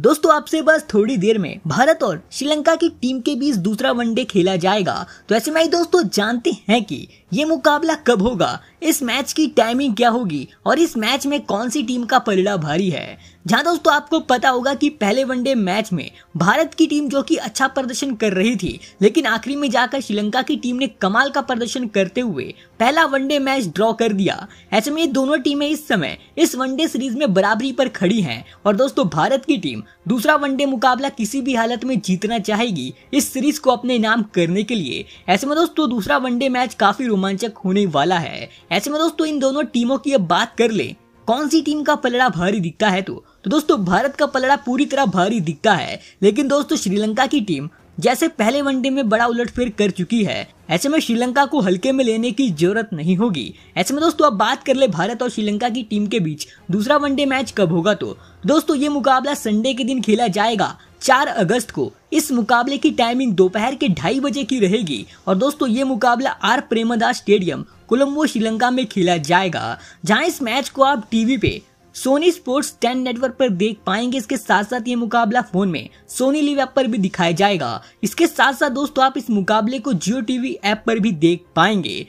दोस्तों, आपसे बस थोड़ी देर में भारत और श्रीलंका की टीम के बीच दूसरा वनडे खेला जाएगा। तो ऐसे में दोस्तों, जानते हैं कि ये मुकाबला कब होगा, इस मैच की टाइमिंग क्या होगी, और इस मैच में कौन सी टीम का पलड़ा भारी है। जहाँ दोस्तों, आपको पता होगा कि पहले वनडे मैच में भारत की टीम जो कि अच्छा प्रदर्शन कर रही थी, लेकिन आखिरी में जाकर श्रीलंका की टीम ने कमाल का प्रदर्शन करते हुए पहला वनडे मैच ड्रॉ कर दिया। ऐसे में दोनों टीमें इस समय इस वनडे सीरीज़ में बराबरी पर खड़ी हैं, और दोस्तों, भारत की टीम दूसरा वनडे मुकाबला किसी भी हालत में जीतना चाहेगी, इस सीरीज़ को अपने नाम करने के लिए। ऐसे में दोस्तों, दूसरा वनडे मैच काफ़ी रोमांचक होने वाला है। ऐसे में दोस्तों, इन दोनों टीमों की अब बात कर ले। कौन सी टीम का पलड़ा भारी दिखता है तो? तो दोस्तों, भारत का पलड़ा पूरी तरह भारी दिखता है। लेकिन दोस्तों, श्रीलंका की टीम जैसे पहले वनडे में बड़ा उलट उलटफेर कर चुकी है। ऐसे में श्रीलंका को हल्के में लेने की ज़रूरत नहीं होगी। ऐसे में दोस्तों, अब बात कर ले भारत और श्रीलंका की टीम के बीच। दूसरा वनडे मैच कब होगा तो? दोस्तों, ये मुकाबला संडे के दिन खेला जाएगा, चार अगस्त को। इस मुकाबले की टाइमिंग दोपहर के ढाई बजे की रहेगी। और दोस्तों, ये मुकाबला आर प्रेमदास स्टेडियम, कोलंबो, श्रीलंका में खेला जाएगा। जहाँ इस मैच को आप टीवी पे सोनी स्पोर्ट्स टेन नेटवर्क पर देख पाएँगे इसके साथ साथ ये मुकाबला फ़ोन में सोनी लिव ऐप पर भी दिखाया जाएगा। इसके साथ साथ दोस्तों, आप इस मुकाबले को जियो टीवी ऐप पर भी देख पाएँगे।